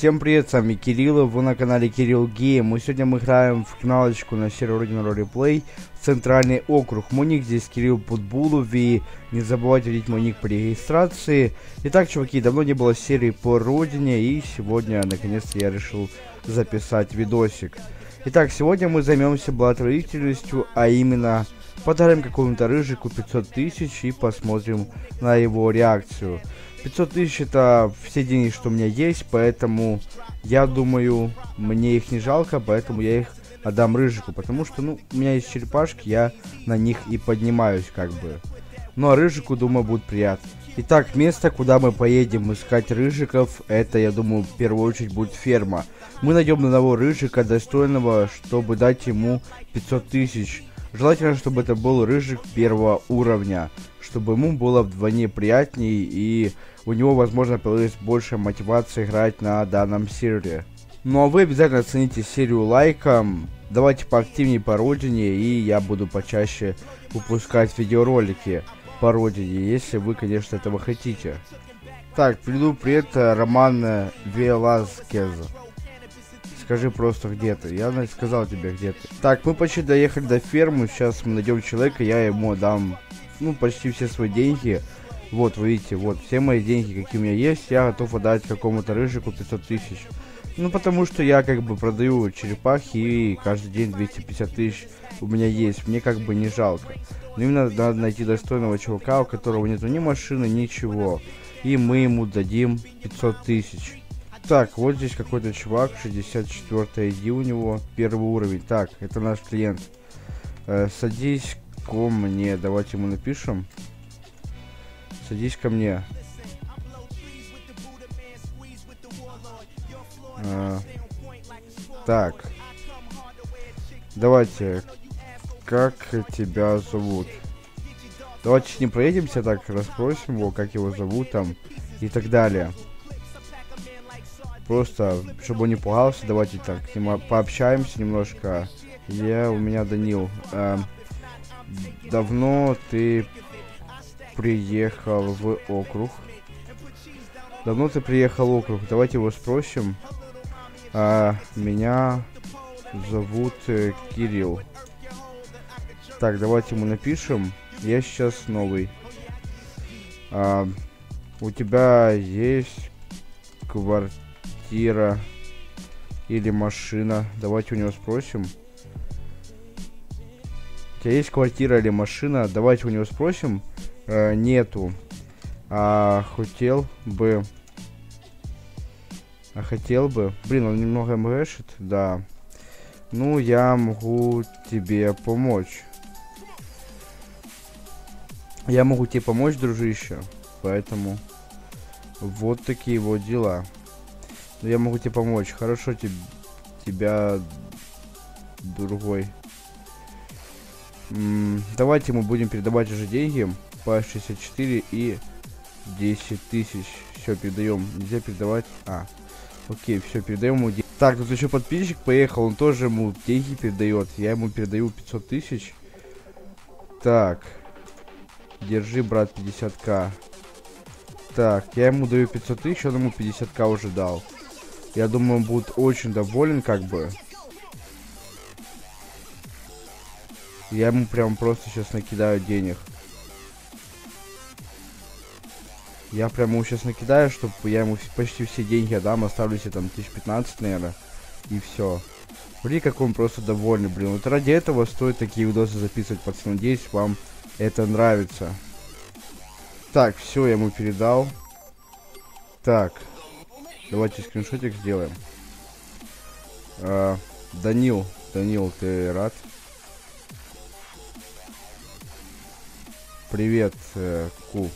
Всем привет, с вами Кирилл, вы на канале Кирилл Гейм. И сегодня мы играем в финалочку на сервере Ролеплей, Центральный округ. Мой здесь Кирилл Путбулов, и не забывайте видеть мой ник при регистрации. Итак, чуваки, давно не было серии по Родине, и сегодня, наконец-то, я решил записать видосик. Итак, сегодня мы займемся благотворительностью, а именно подарим какому-то рыжику 500 тысяч и посмотрим на его реакцию. 500 тысяч это все деньги, что у меня есть, поэтому я думаю, мне их не жалко, поэтому я их отдам Рыжику, потому что, ну, у меня есть черепашки, я на них и поднимаюсь, как бы. Ну, а Рыжику, думаю, будет приятно. Итак, место, куда мы поедем искать Рыжиков, это, я думаю, в первую очередь будет ферма. Мы найдем одного Рыжика, достойного, чтобы дать ему 500 тысяч. Желательно, чтобы это был Рыжик первого уровня, чтобы ему было вдвойне приятнее и у него, возможно, появилась больше мотивации играть на данном сервере. Ну а вы обязательно оцените серию лайком, давайте поактивнее по родине, и я буду почаще выпускать видеоролики по родине, если вы, конечно, этого хотите. Так, приду привет, Роман Веласкез. Скажи просто где ты. Я сказал тебе где ты. Так, мы почти доехали до фермы. Сейчас мы найдем человека, я ему дам, ну, почти все свои деньги. Вот, вы видите, вот, все мои деньги, какие у меня есть, я готов отдать какому-то рыжику 500 тысяч. Ну, потому что я как бы продаю черепахи и каждый день 250 тысяч у меня есть. Мне как бы не жалко. Но именно надо найти достойного чувака, у которого нету ни машины, ничего. И мы ему дадим 500 тысяч. Так, вот здесь какой-то чувак, 64 ID у него, первый уровень. Так, это наш клиент. Э, садись ко мне, давайте ему напишем. Садись ко мне. А, так. Давайте. Как тебя зовут? Давайте ним проедемся, так, расспросим его, как его зовут там и так далее. Просто, чтобы он не пугался, давайте так, с ним пообщаемся немножко. Я, у меня Данил. Э, давно ты приехал в округ. Давно ты приехал в округ? Давайте его спросим. А, меня зовут э, Кирилл. Так, давайте ему напишем. Я сейчас новый. А, у тебя есть квартира или машина? Давайте у него спросим. У тебя есть квартира или машина? Давайте у него спросим э, нету. А хотел бы... А хотел бы... Блин, он немного мрешит, да. Ну, я могу тебе помочь. Я могу тебе помочь, дружище. Поэтому... Вот такие вот дела. Я могу тебе помочь. Хорошо тебе... Тебя... Другой. Давайте мы будем передавать уже деньги по 64 и 10 тысяч. Все, передаем. Нельзя передавать. А, окей, все, передаем ему деньги. Так, тут еще подписчик поехал, он тоже ему деньги передает. Я ему передаю 500 тысяч. Так. Держи, брат, 50к. Так, я ему даю 500 тысяч, он ему 50к уже дал. Я думаю, он будет очень доволен, как бы. Я ему прям просто сейчас накидаю денег. Я прямо ему сейчас накидаю, чтобы я ему почти все деньги отдам, оставлю себе там 1015, наверное. И все. Блин, как он просто довольный, блин. Вот ради этого стоит такие видосы записывать, пацаны. Надеюсь, вам это нравится. Так, все, я ему передал. Так. Давайте скриншотик сделаем. А, Данил, Данил, ты рад? Привет, э, Ку.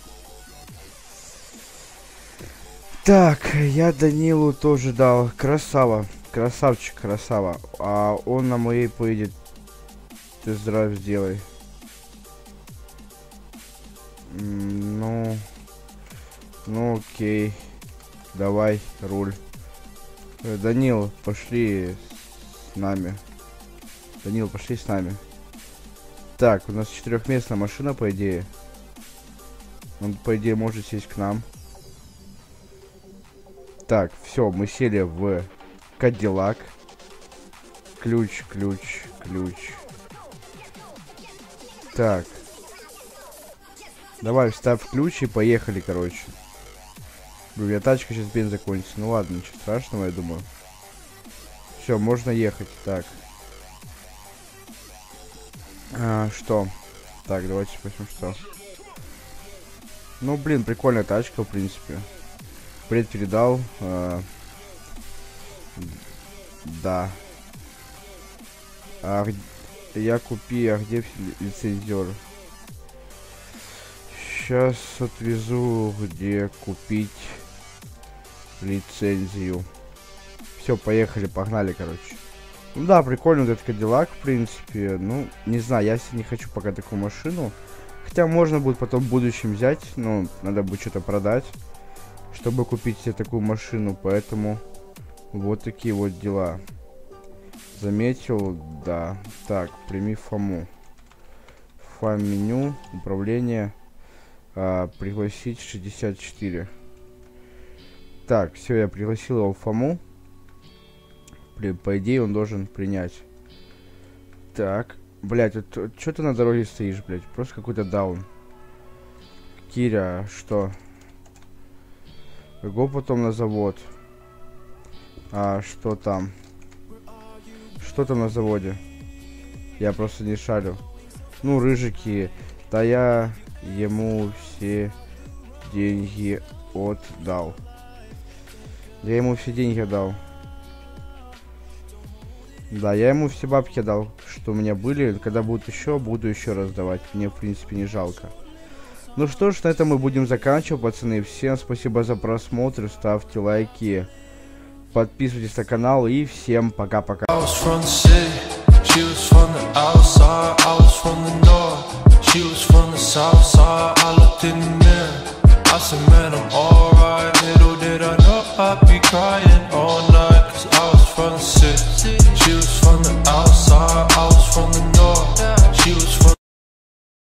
Так, я Данилу тоже дал. Красава. Красавчик, красава. А он на моей поедет. Ты здрав сделай. Ну... Ну окей. Давай, руль. Э, Данил, пошли с нами. Данил, пошли с нами. Так, у нас четырехместная машина, по идее. Он, по идее, может сесть к нам. Так, все, мы сели в Кадиллак. Ключ, ключ, ключ. Так. Давай, вставь ключ и поехали, короче. Блин, у тачка сейчас бензин закончится. Ну ладно, ничего страшного, я думаю. Все, можно ехать. Так. А, что? Так, давайте спросим, что. Ну, блин, прикольная тачка, в принципе. Привет передал. А, да. А, я купи, а где лицензер? Сейчас отвезу, где купить лицензию. Все, поехали, погнали, короче. Ну да, прикольный вот этот Кадиллак, в принципе. Ну, не знаю, я не хочу пока такую машину. Хотя можно будет потом в будущем взять, но надо будет что-то продать, чтобы купить себе такую машину. Поэтому вот такие вот дела. Заметил, да. Так, прими Фому. Фам меню, управление, а, пригласить 64. Так, все, я пригласил его в Фому. При, по идее, он должен принять. Так. Блять, вот, что ты на дороге стоишь, блять? Просто какой-то даун. Киря, что? Го потом на завод. А что там? Что там на заводе? Я просто не шарю. Ну, рыжики. Да я ему все деньги отдал. Я ему все деньги дал. Да, я ему все бабки дал, что у меня были. Когда будут еще, буду еще раздавать. Мне, в принципе, не жалко. Ну что ж, на этом мы будем заканчивать, пацаны. Всем спасибо за просмотр, ставьте лайки, подписывайтесь на канал и всем пока-пока. I said, man, I'm alright. Little did I know I'd be